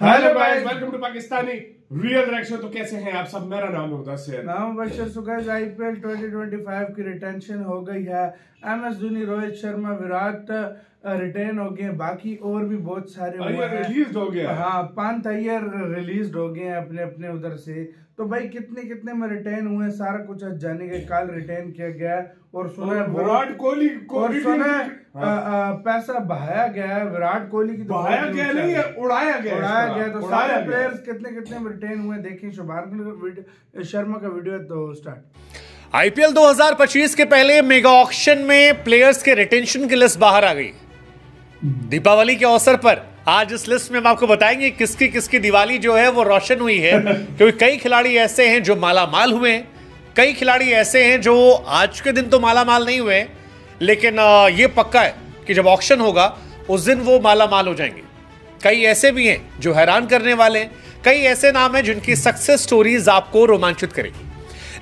Hello guys welcome to Pakistani real reaction तो कैसे हैं आप? सब मेरा नाम है मुदस्सिर नाम बशर सुगैज आईपीएल 2025 की रिटेंशन हो गई है। एमएस धोनी रोहित शर्मा विराट रिटेन हो गए बाकी और भी बहुत सारे रिलीज़ हो। गया हाँ पाँच अय्यर रिलीज़ हो गए अपने अपने उधर से। तो भाई कितने कितने में रिटेन हुए सारा कुछ आज जाने के कल रिटेन किया गया और सुना है विराट कोहली को और सुना है पैसा बहाया गया है। विराट कोहली की तो बहाया गया नहीं उड़ाया गया उड़ाया गया तो सारे प्लेयर्स कितने कितने में रिटेन हुए देखिए शुभारंभ शर्मा का वीडियो है तो स्टार्ट आईपीएल 2025 के पहले मेगा ऑक्शन में प्लेयर्स के रिटेंशन की लिस्ट बाहर आ गई। दीपावली के अवसर पर आज इस लिस्ट में हम आपको बताएँगे किसकी किसकी दिवाली जो है वो रोशन हुई है। क्योंकि कई खिलाड़ी ऐसे हैं जो माला माल हुए हैं। कई खिलाड़ी ऐसे हैं जो आज के दिन तो माला माल नहीं हुए लेकिन ये पक्का है कि जब ऑक्शन होगा उस दिन वो माला माल हो जाएँगे। कई ऐसे भी हैं जो हैरान करने वाले हैं। कई ऐसे नाम हैं जिनकी सक्सेस स्टोरीज आपको रोमांचित करेगी।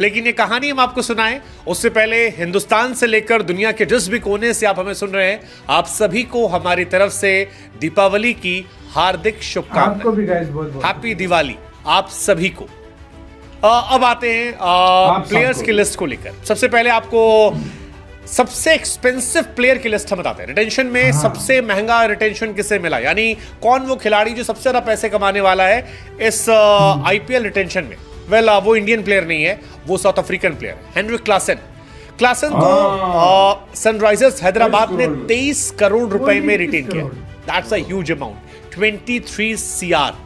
लेकिन ये कहानी हम आपको सुनाएँ। उससे पहले हिंदुस्तान से लेकर दुनिया के जिस भी कोने से आप हमें सुन रहे हैं आप सभी को हमारी तरफ़ से दीपावली की हार्दिक शुभकामनाएँ। आपको भी गाइस बहुत बहुत हैप्पी दिवाली आप सभी को। अ, अब आते हैं आ, प्लेयर्स की लिस्ट को लेकर। सबसे पहले आपको सबसे एक्सपेंसिव प्लेयर की लिस्ट हम बताते हैं। रिटेंशन में हाँ। सबसे महँगा रिटेंशन किसे मिला? यानी कौन वो खिलाड़ी जो सबसे ज़्यादा पैसे कमाने वाला है इस आईपीएल रिटेंशन में? वेल वो इंडियन प्लेयर नहीं है वो साउथ अफ्रीकन प्लेयर है हेनरिक क्लासन क्लासन को सनराइजर्स हैदराबाद ने करोड़। 23 करोड़ रुपए में रिटेन किया। That's a huge amount 23 CR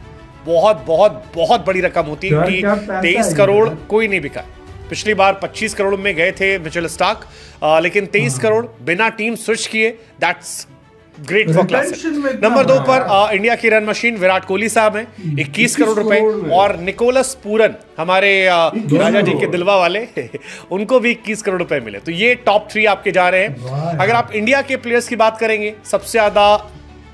बहुत बहुत बहुत बड़ी रकम होती है है 23 करोड़ कोई नहीं बिका। पिछली बार 25 करोड़ में गए थे मिचेल स्टार्क लेकिन 23 करोड़ बिना टीम स्विच किए that's great for Klaasen Retention में इतना नंबर दो पर अ, इंडिया की रन मशीन विराट कोहली साहब हैं 21 करोड़ रुपए और निकोलस पूरन हमारे राजा जी के दिलवा वाले उनको भी 21 करोड़ रुपए मिले। तो ये टॉप थ्री आपके जा रहे हैं। अगर आप इंडिया के प्लेयर्स की बात करेंगे सबसे ज़्यादा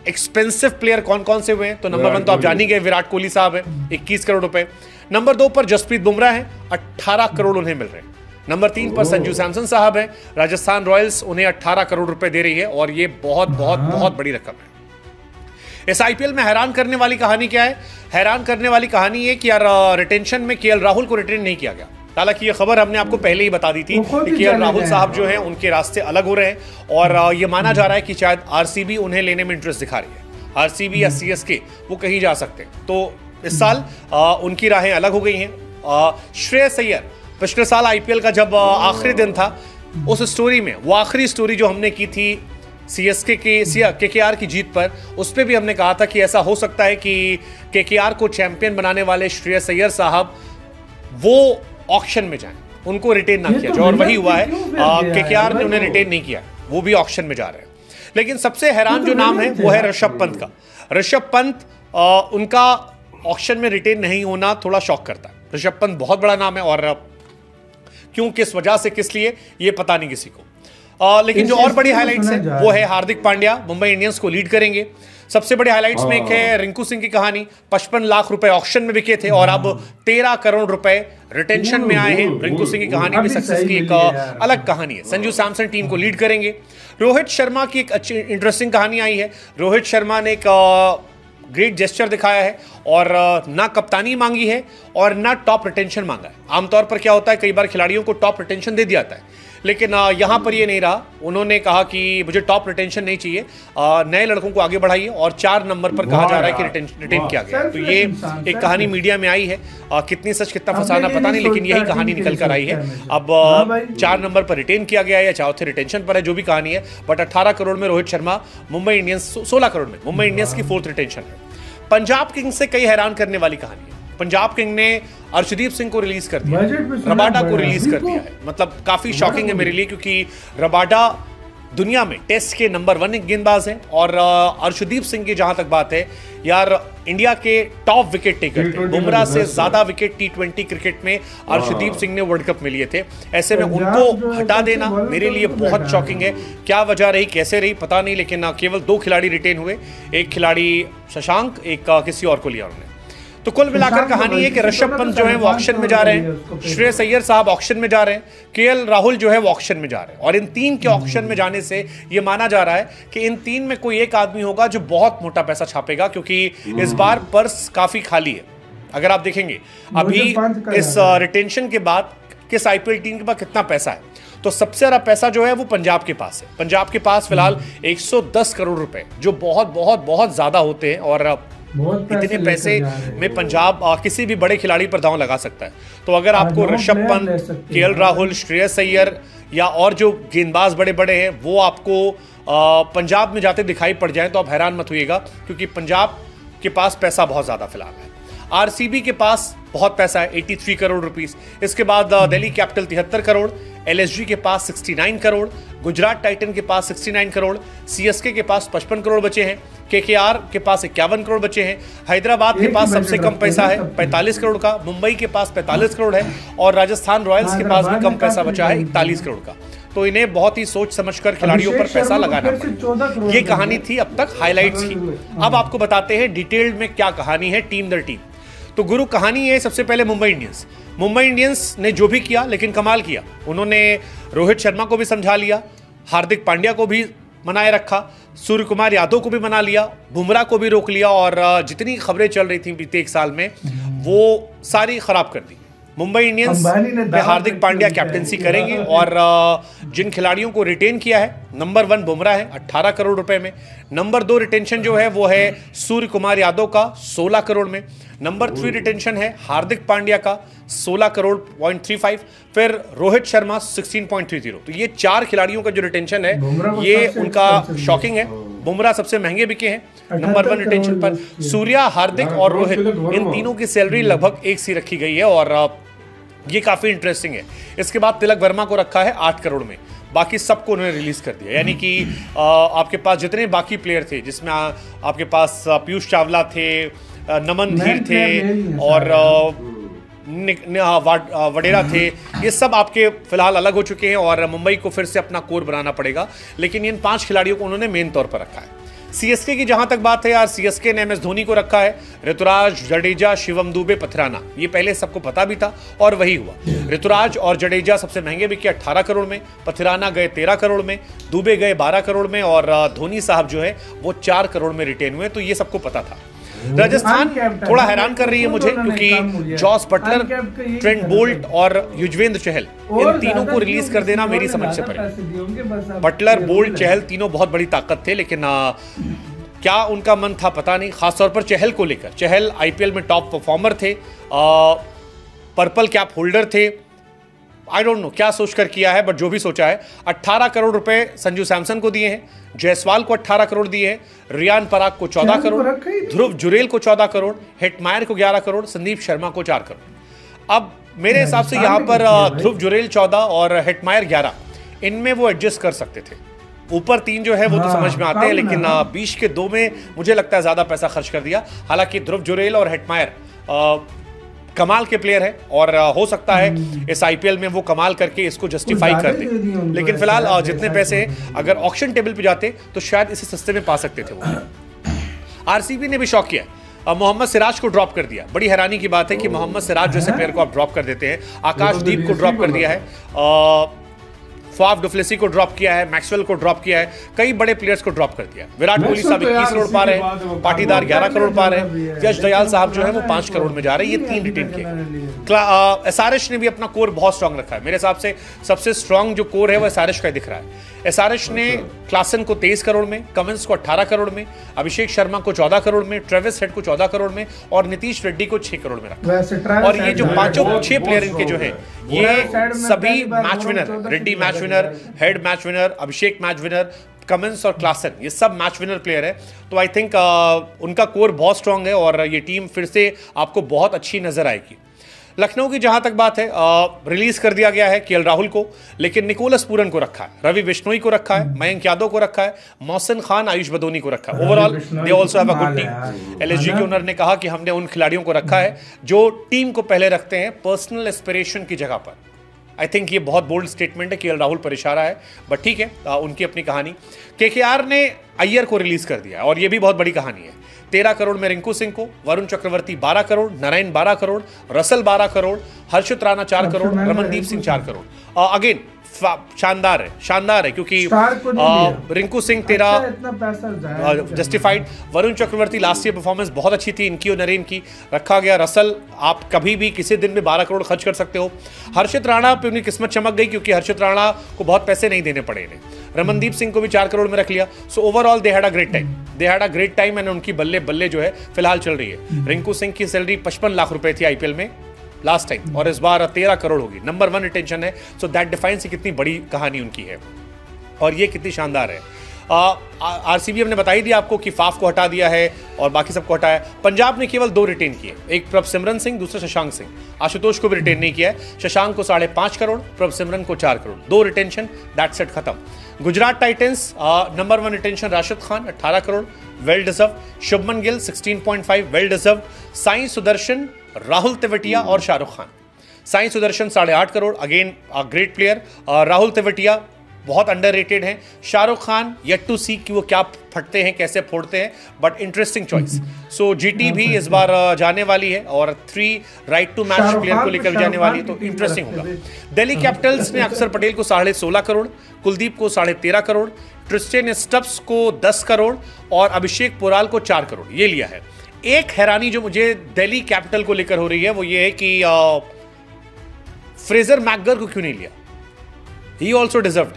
एक्सपेंसिव प्लेयर कौन कौन से हुए हैं? तो नंबर वन तो आप। जान ही गए विराट कोहली साहब हैं इक्कीस करोड़ रुपए। नंबर दो पर जसप्रीत बुमराह है अट्ठारह करोड़ उन्हें मिल रहे हैं। नंबर तीन पर संजू सैमसन साहब हैं। राजस्थान रॉयल्स उन्हें 18 करोड़ रुपए दे रही है और ये बहुत बहुत बहुत बड़ी रकम है। इस आईपीएल में हैरान करने वाली कहानी क्या है? हैरान करने वाली कहानी है कि यार रिटेंशन में केएल राहुल को रिटेन नहीं किया गया। हालाँकि ये खबर हमने आपको पहले ही बता दी थी कि ही राहुल साहब जो है उनके रास्ते अलग हो रहे हैं और ये माना जा रहा है कि शायद आरसीबी उन्हें लेने में इंटरेस्ट दिखा रही है। आरसीबी या सीएसके वो कहीं जा सकते हैं। तो इस साल अ, उनकी राहें अलग हो गई हैं। श्रेयस अय्यर पिछले साल आईपीएल का जब आखिरी दिन था उस स्टोरी में वो आखिरी स्टोरी जो हमने की थी सी एस के सी के के आर की जीत पर उस पर भी हमने कहा था कि ऐसा हो सकता है कि के के आर को चैंपियन बनाने वाले श्रेयस अय्यर साहब वो ऑक्शन में जाएँ। उनको रिटेन ना किया तो जाए और वही हुआ है दिया है केकेआर ने उन्हें रिटेन नहीं किया वो भी ऑक्शन में जा रहे हैं। लेकिन सबसे हैरान जो तो नाम है वो है ऋषभ पंत का। ऋषभ पंत उनका ऑक्शन में रिटेन नहीं होना थोड़ा शॉक करता है। ऋषभ पंत बहुत बड़ा नाम है और क्यों किस वजह से किस लिए ये पता नहीं किसी को। अ, लेकिन जो और बड़ी सुना है वो है हार्दिक पांड्या मुंबई इंडियंस को लीड करेंगे। सबसे बड़े हाइलाइट्स में एक है रिंकू सिंह की कहानी पचपन लाख रुपए ऑक्शन में बिके थे और अब तेरह करोड़ रुपए रिटेंशन में आए हैं। रिंकू सिंह की कहानी भी सक्सेस की एक है। अलग कहानी है। संजू सैमसन टीम को लीड करेंगे। रोहित शर्मा की एक अच्छी इंटरेस्टिंग कहानी आई है। रोहित शर्मा ने एक ग्रेट जेस्चर दिखाया है और ना कप्तानी मांगी है और ना टॉप रिटेंशन मांगा है। आमतौर पर क्या होता है कई बार खिलाड़ियों को टॉप रिटेंशन दे दिया जाता है। लेकिन यहाँ पर ये नहीं रहा। उन्होंने कहा कि मुझे टॉप रिटेंशन नहीं चाहिए। नए लड़कों को आगे बढ़ाइए और चार नंबर पर कहा जा रहा है कि रिटेन रिटेन किया गया तो ये एक कहानी मीडिया में आई है। कितनी सच कितना फसाना पता नहीं लेकिन यही कहानी निकल कर आई है। है। अब हाँ। चार नंबर पर रिटेन किया गया है या चौथे रिटेंशन पर है जो भी कहानी है। बट 18 करोड़ में रोहित शर्मा मुंबई इंडियंस 16 करोड़ में मुंबई इंडियंस की फोर्थ रिटेंशन है। पंजाब किंग्स से कई हैरान करने वाली कहानी है। पंजाब किंग ने अर्शदीप सिंह को रिलीज़ कर दिया रबाडा को रिलीज़ कर दिया है। मतलब काफ़ी शॉकिंग है मेरे लिए क्योंकि रबाडा दुनिया में टेस्ट के नंबर वन गेंदबाज हैं और अर्शदीप सिंह की जहाँ तक बात है यार इंडिया के टॉप विकेट टेकर थे। बुमराह से ज़्यादा विकेट टी ट्वेंटी क्रिकेट में अर्शदीप सिंह ने वर्ल्ड कप में लिए थे। ऐसे में उनको हटा देना मेरे लिए तो बहुत शॉकिंग है। क्या वजह रही कैसे रही पता नहीं लेकिन केवल दो खिलाड़ी रिटेन हुए। एक खिलाड़ी शशांक एक किसी और को लिया उन्होंने। तो कुल मिलाकर कहानी है कि ऋषभ पंत तो जो है वो ऑक्शन में जा रहे हैं पे। श्रेयस अय्यर साहब ऑक्शन में जा रहे हैं केएल राहुल जो है वो ऑक्शन में जा रहे हैं। और इन तीन के ऑक्शन में जाने से ये माना जा रहा है कि इन तीन में कोई एक आदमी होगा जो बहुत मोटा पैसा छापेगा क्योंकि इस बार पर्स काफ़ी खाली है। अगर आप देखेंगे अभी इस रिटेंशन के बाद किस आईपीएल टीम के पास कितना पैसा है? तो सबसे ज़्यादा पैसा जो है वो पंजाब के पास है। पंजाब के पास फ़िलहाल 110 करोड़ रुपए जो बहुत बहुत बहुत ज़्यादा होते हैं और इतने पैसे। में पंजाब किसी भी बड़े खिलाड़ी पर दांव लगा सकता है। तो अगर आपको ऋषभ पंत के राहुल श्रेयस अय्यर या और जो गेंदबाज बड़े बड़े हैं वो आपको पंजाब में जाते दिखाई पड़ जाए तो आप हैरान मत होइएगा क्योंकि पंजाब के पास पैसा बहुत ज़्यादा फ़िलहाल है। आरसीबी के पास बहुत पैसा है 83 करोड़ रुपीस। इसके बाद दिल्ली कैपिटल तिहत्तर करोड़ एलएसजी के पास 69 करोड़ गुजरात टाइटन के पास 69 करोड़ सीएसके के पास 55 करोड़ बचे हैं केकेआर के पास इक्यावन करोड़ बचे हैं हैदराबाद के पास सबसे कम पैसा है सबके। 45 करोड़ का मुंबई के पास 45 करोड़ है और राजस्थान रॉयल्स के पास भी कम पैसा बचा है इकतालीस करोड़ का। तो इन्हें बहुत ही सोच समझकर खिलाड़ियों पर पैसा लगाना फिर से 14 पड़ेगा करोड़ ये कहानी थी अब तक हाईलाइट्स की। अब आपको बताते हैं डिटेल्ड में क्या कहानी है टीम दर टीम। तो गुरु कहानी है सबसे पहले मुंबई इंडियंस। मुंबई इंडियंस ने जो भी किया लेकिन कमाल किया। उन्होंने रोहित शर्मा को भी समझा लिया हार्दिक पांड्या को भी मनाए रखा सूर्य कुमार यादव को भी मना लिया बुमराह को भी रोक लिया और जितनी खबरें चल रही थी बीते एक साल में वो सारी खराब कर दी। मुंबई इंडियंस में हार्दिक पांड्या कैप्टनसी करेंगे और जिन खिलाड़ियों को रिटेन किया है नंबर वन बुमराह है 18 करोड़ रुपए में। नंबर दो रिटेंशन जो है वो है सूर्य कुमार यादव का 16 करोड़ में। नंबर थ्री रिटेंशन है हार्दिक पांड्या का 16 करोड़ पॉइंट थ्री फाइव। फिर रोहित शर्मा 16.30 तो ये चार खिलाड़ियों का जो रिटेंशन है ये उनका शॉकिंग है। बुमराह सबसे महँगे बिके हैं नंबर वन रिटेंशन पर। सूर्या हार्दिक और रोहित। इन तीनों की सैलरी लगभग एक सी रखी गई है और ये काफ़ी इंटरेस्टिंग है। इसके बाद तिलक वर्मा को रखा है आठ करोड़ में। बाकी सबको उन्होंने रिलीज़ कर दिया। यानी कि आपके पास जितने बाकी प्लेयर थे जिसमें आ, आपके पास पीयूष चावला थे नमन धीर थे और। न- वडेरा थे ये सब आपके फ़िलहाल अलग हो चुके हैं और मुंबई को फिर से अपना कोर बनाना पड़ेगा। लेकिन इन पाँच खिलाड़ियों को उन्होंने मेन तौर पर रखा है। सीएसके की जहाँ तक बात है, यार सीएसके ने एमएस धोनी को रखा है। ऋतुराज, जडेजा, शिवम दुबे, पथराना। ये पहले सबको पता भी था और वही हुआ। ऋतुराज और जडेजा सबसे महँगे बिके 18 करोड़ में, पथराना गए 13 करोड़ में, दुबे गए 12 करोड़ में और धोनी साहब जो है, वो 4 करोड़ में रिटेन हुए तो ये सबको पता था। राजस्थान थोड़ा हैरान कर रही है मुझे क्योंकि जॉस बटलर ट्रेंट बोल्ट और युजवेंद्र चहल इन तीनों को रिलीज़ कर देना मेरी समझ से अब बटलर बोल्ट चहल तीनों बहुत बड़ी ताकत थे लेकिन क्या उनका मन था पता नहीं खासतौर पर चहल को लेकर। चहल आईपीएल में टॉप परफॉर्मर थे पर्पल कैप होल्डर थे आई डोंट नो क्या सोचकर किया है बट जो भी सोचा है 18 करोड़ रुपए संजू सैमसन को दिए हैं जायसवाल को 18 करोड़ दिए हैं रियान पराग को 14 करोड़ नहीं। ध्रुव जुरेल को 14 करोड़ हेटमायर को 11 करोड़ संदीप शर्मा को 4 करोड़ अब मेरे हिसाब से यहाँ पर? ध्रुव जुरेल 14 और हेटमायर 11 इनमें वो एडजस्ट कर सकते थे ऊपर तीन जो है वो तो हाँ, समझ में आते हैं लेकिन। बीच के दो में मुझे लगता है ज़्यादा पैसा खर्च कर दिया हालाँकि ध्रुव जुरेल और हेटमायर कमाल के प्लेयर है और हो सकता है इस आईपीएल में वो कमाल करके इसको जस्टिफाई कर दे। लेकिन फ़िलहाल जितने पैसे हैं अगर ऑक्शन टेबल पे जाते तो शायद इसे सस्ते में पा सकते थे वो। आरसीबी ने भी शौक किया मोहम्मद सिराज को ड्रॉप कर दिया। बड़ी हैरानी की बात है कि मोहम्मद सिराज जैसे प्लेयर को आप ड्रॉप कर देते हैं। आकाशदीप को ड्रॉप कर दिया है। फाफ डुफ्लेसी को ड्रॉप किया है मैक्सवेल को ड्रॉप किया है कई बड़े प्लेयर्स को ड्रॉप कर दिया विराट कोहली साहब तो इक्कीस करोड़ पा रहे हैं पाटीदार ग्यारह करोड़ पा रहे हैं। यश दयाल साहब जो है वो पाँच करोड़ में जा रहे हैं ये तीन रिटेन मैंने लिए। किए एसआरएच ने भी अपना कोर बहुत स्ट्रांग रखा है। मेरे हिसाब से सबसे स्ट्रांग जो कोर है वो एसआरएच का दिख रहा है। एसआरएच ने क्लासन को 23 करोड़ में कमिंस को 18 करोड़ में अभिषेक शर्मा को 14 करोड़ में ट्रेविस हेड को 14 करोड़ में और नीतीश रेड्डी को 6 करोड़ में रखा और ये जो पाँचों छह प्लेयर इनके जो है। ये सभी मैच विनर चौदह Reddy match winner Head match winner Abhishek match winner Cummins और क्लासन ये सब मैच विनर प्लेयर है. तो आई थिंक उनका कोर बहुत स्ट्रांग है और ये टीम फिर से आपको बहुत अच्छी नज़र आएगी. लखनऊ की जहाँ तक बात है रिलीज़ कर दिया गया है केएल राहुल को लेकिन निकोलस पूरन को रखा है रवि बिश्नोई को रखा है मयंक यादव को रखा है मोहसिन खान आयुष बदोनी को रखा है. Overall they also have a good team. LSG के ओनर ने कहा कि हमने उन खिलाड़ियों को रखा है जो टीम को पहले रखते हैं पर्सनल एस्पिरेशन की जगह पर. आई थिंक ये बहुत बोल्ड स्टेटमेंट है के राहुल पर इशारा है। बट ठीक है आ, उनकी अपनी कहानी। के ने अय्यर को रिलीज़ कर दिया और ये भी बहुत बड़ी कहानी है। तेरह करोड़ में रिंकू सिंह को वरुण चक्रवर्ती बारह करोड़ नारायण बारह करोड़ रसल बारह करोड़ हर्षित राणा चार करोड़ रमनदीप सिंह चार करोड़। अगेन शानदार है शानदार है क्योंकि। रिंकू सिंह तेरा अच्छा, justified Varun Chakravarthy last year performance बहुत अच्छी थी इनकी और नरेन की। रखा गया रसल आप कभी भी किसी दिन में 12 करोड़ खर्च कर सकते हो। हर्षित राणा पे उनकी किस्मत चमक गई क्योंकि हर्षित राणा को बहुत पैसे नहीं देने पड़े इन्हें। रमनदीप सिंह को भी चार करोड़ में रख लिया। So overall they had a great time they had a great time and उनकी बल्ले बल्ले जो है फ़िलहाल चल रही है। रिंकू सिंह की सैलरी पचपन लाख रुपए थी आईपीएल में। लास्ट टाइम और इस बार तेरह करोड़ होगी। नंबर वन रिटेंशन है। सो दैट डिफाइंस कितनी बड़ी कहानी उनकी है। और ये कितनी शानदार है। आरसीबी हमने बताई दी आपको कि फाफ को हटा दिया है और बाकी सबको हटाया। पंजाब ने केवल दो रिटेन किए। एक प्रभ सिमरन सिंह, दूसरा शशांक सिंह। आशुतोष को भी रिटेन नहीं किया है। शशांक को साढ़े पाँच करोड़, प्रभ सिमरन को चार करोड़। दो रिटेंशन दैट सेट खत्म। Gujarat Titans number one retention Rashid Khan 18 crore well deserve Shubman Gill 16.5 well deserve Sai Sudharsan Rahul Tewatia और शाहरुख खान। साई सुदर्शन साढ़े आठ crore again great player Rahul Tewatia बहुत अंडर रेटेड हैं। Shahrukh Khan yet to see कि वो क्या फटते हैं कैसे फोड़ते हैं but interesting choice so GT भी इस बार जाने वाली है और three right to match player को लेकर जाने वाली है तो इंटरेस्टिंग होगा। दिल्ली कैपिटल्स ने अक्षर पटेल को साढ़े सोलह करोड़ कुलदीप को साढ़े तेरह करोड़ ट्रिस्टेन स्टप्स को दस करोड़ और अभिषेक पुराल को चार करोड़। ये लिया है। एक हैरानी जो मुझे दिल्ली कैपिटल को लेकर हो रही है वो ये है कि uh, फ्रेजर मैकगर को क्यों नहीं लिया? ही ऑल्सो डिजर्व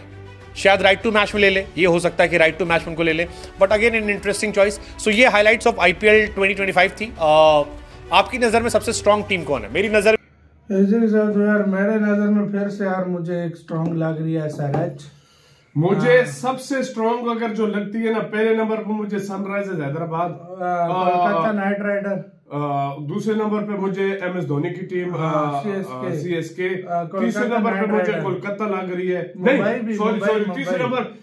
शायद राइट टू मैच में ले ले ये हो सकता है कि राइट टू मैच में उनको ले ले। But again in interesting choice so ये हाइलाइट्स ऑफ़ आईपीएल 2025 थी। uh, आपकी नज़र में सबसे स्ट्रांग टीम कौन है? मेरी नज़र यार मेरे नज़र में फिर से यार मुझे एक स्ट्रॉन्ग लग रही है एसआरएच मुझे सबसे स्ट्रॉन्ग अगर जो लगती है ना पहले नंबर पर मुझे Sunrisers Hyderabad Kolkata Knight Rider दूसरे नंबर पे मुझे एम एस धोनी की टीम हाँ, सी एस के तीसरे नंबर पे मुझे कोलकाता लग रही है। नहीं सॉरी सॉरी तीसरे नंबर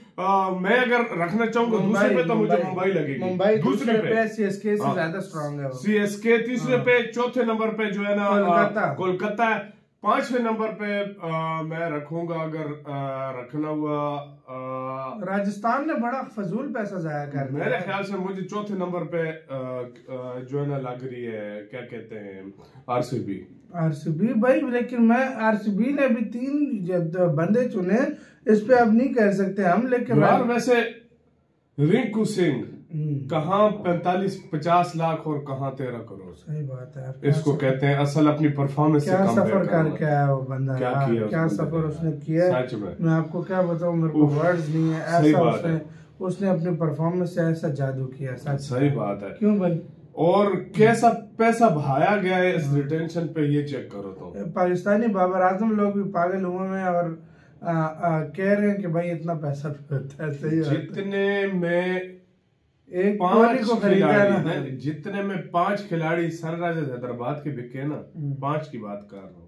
मैं अगर रखना चाहूँगा दूसरे पे तो मुझे मुंबई। लगेगी। मुंबई दूसरे पे सीएसके से हाँ। ज़्यादा स्ट्रॉन्ग है वो। सी एस के तीसरे पे चौथे नंबर पे जो है ना कोलकाता। कोलकाता है। पाँचवें नंबर पे अ, मैं रखूँगा अगर अ, रखना हुआ अ, राजस्थान ने बड़ा फजूल पैसा जाया कर मेरे ख्याल से मुझे चौथे नंबर पे अ, अ, जो है ना लग रही है क्या कहते हैं आरसीबी। आरसीबी भाई लेकिन मैं आरसीबी ने भी तीन जब बंदे चुने इस पे अब नहीं कह सकते हम लेकिन यार वैसे रिंकू सिंह कहाँ पैंतालीस पचास लाख और कहाँ तेरह करोड़ सही बात है इसको कहते हैं असल अपनी परफॉर्मेंस क्या सफ़र करके आया वो बंदा क्या किया क्या सफ़र? उसने किया। सच में मैं आपको क्या बताऊँ मेरे को वर्ड्स नहीं है ऐसा उसने। उसने अपनी परफॉर्मेंस से ऐसा जादू किया सच सही बात है क्यों भाई और कैसा पैसा बहाया गया है इस रिटेंशन पे ये चेक करो तो पाकिस्तानी बाबर आज़म लोग भी पागल हुए हैं और आ, आ, कह रहे हैं कि भाई इतना पैसा भी है सही। जितने में एक पाँच को खरीदा जितने में पाँच खिलाड़ी सनराइजर्स हैदराबाद के बिके ना हम्म। पाँच की बात कर रहा हूँ।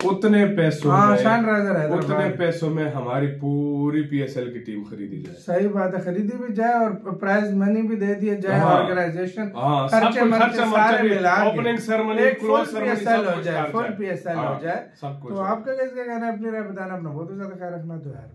उतने पैसों हाँ, में। उतने पैसों में हमारी पूरी पीएसएल की टीम खरीदी जाए। सही बात है खरीदी भी जाए और प्राइज मनी भी दे दिया जाए हाँ। ऑर्गेनाइजेशन हाँ, सब खर्चे सारे मिला के opening ceremony, एक फुल पीएसएल हो जाए फुल पीएसएल हो। हाँ, जाए। तो आपका कैसे कहना है? अपनी राय बताना अपना बहुत ज़्यादा ख्याल रखना तो यार।